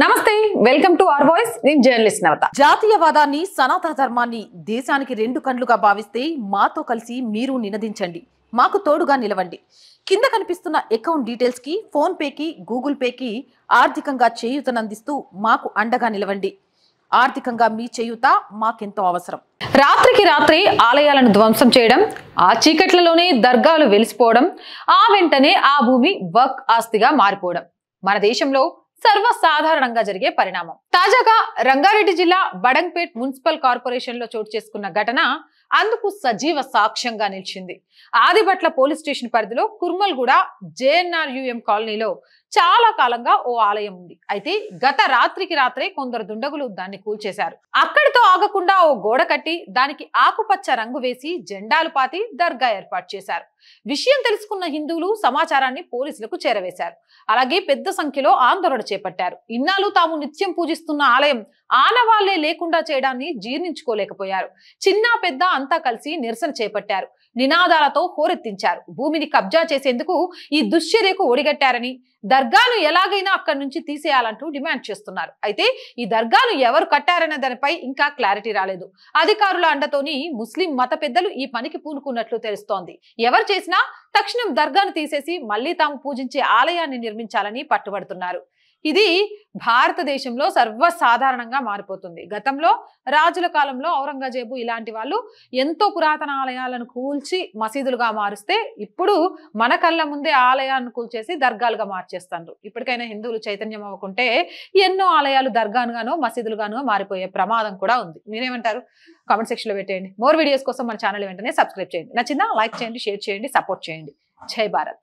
నమస్తే welcome to our voice. నేను journalist Navatha. జాతీయవాదాన్ని సనాతన ధర్మాన్ని దేశానికి రెండు కండ్లుగా భావిస్తే మాతో కలిసి మీరు నినదించండి. మాకు తోడుగా నిలవండి. కింద కనిపిస్తున్న అకౌంట్ డీటెయిల్స్కి ఫోన్ పేకి గూగుల్ పేకి ఆర్థికంగా చేయూతనందిస్తూ మాకు అండగా నిలవండి. ఆర్థికంగా మీ చేయూత మాకెంతో అవసరం. రాత్రికి రాత్రి ఆలయాలను ధ్వంసం చేయడం ఆ చీకట్లలోనే దర్గాలు వెలిసిపోవడం ఆ వెంటనే ఆ భూమి వక్ ఆస్తిగా మారిపోవడం. మన దేశంలో సర్వసాధారణంగా జరిగే పరిణామం. తాజాగా రంగారెడ్డి జిల్లా బడంగ్పేట్ మున్సిపల్ కార్పొరేషన్లో చోటు చేసుకున్న ఘటన అందుకు సజీవ సాక్ష్యంగా నిలిచింది. ఆదిబట్ల పోలీస్ స్టేషన్ పరిధిలో కుర్మల్గూడ జేఎన్ఆర్యుఎం కాలనీలో చాలా కాలంగా ఓ ఆలయం ఉంది. అయితే గత రాత్రికి రాత్రే కొందరు దుండగులు దాన్ని కూల్చేశారు. అక్కడితో ఆగకుండా ఓ గోడ కట్టి దానికి ఆకుపచ్చ రంగు వేసి జెండాలు పాతి దర్గా ఏర్పాటు చేశారు. విషయం తెలుసుకున్న హిందువులు సమాచారాన్ని పోలీసులకు చేరవేశారు. అలాగే పెద్ద సంఖ్యలో ఆందోళన చేపట్టారు. ఇన్నాళ్ళు తాము నిత్యం పూజిస్తున్న ఆలయం ఆనవాళ్ళే లేకుండా చేయడాన్ని జీర్ణించుకోలేకపోయారు. చిన్న పెద్ద అంతా కలిసి నిరసన చేపట్టారు. నినాదాలతో హోరెత్తించారు. భూమిని కబ్జా చేసేందుకు ఈ దుశ్చర్యకు ఒడిగట్టారని దర్గాను ఎలాగైనా అక్కడి నుంచి తీసేయాలంటూ డిమాండ్ చేస్తున్నారు. అయితే ఈ దర్గాను ఎవరు కట్టారనే దానిపై ఇంకా క్లారిటీ రాలేదు. అధికారుల అండతోని ముస్లిం మత పెద్దలు ఈ పనికి పూనుకున్నట్లు తెలుస్తోంది. ఎవరు చేసినా తక్షణం దర్గాను తీసేసి మళ్ళీ తాము పూజించే ఆలయాన్ని నిర్మించాలని పట్టుబడుతున్నారు. ఇది భారతదేశంలో సర్వసాధారణంగా మారిపోతుంది. గతంలో రాజుల కాలంలో ఔరంగజేబు ఇలాంటి వాళ్ళు ఎంతో పురాతన ఆలయాలను కూల్చి మసీదులుగా మారుస్తే ఇప్పుడు మన కళ్ళ ముందే ఆలయాన్ని కూల్చేసి దర్గాలుగా మార్చేస్తారు ఇప్పటికైనా హిందువులు చైతన్యం అవ్వకుంటే ఎన్నో ఆలయాలు దర్గానుగానో మసీదులుగానో మారిపోయే ప్రమాదం కూడా ఉంది. మీరేమంటారు? కామెంట్ సెక్షన్లో పెట్టేయండి. మోర్ వీడియోస్ కోసం మన ఛానల్ వెంటనే సబ్స్క్రైబ్ చేయండి. నచ్చిందా? లైక్ చేయండి షేర్ చేయండి సపోర్ట్ చేయండి. జై భారత్.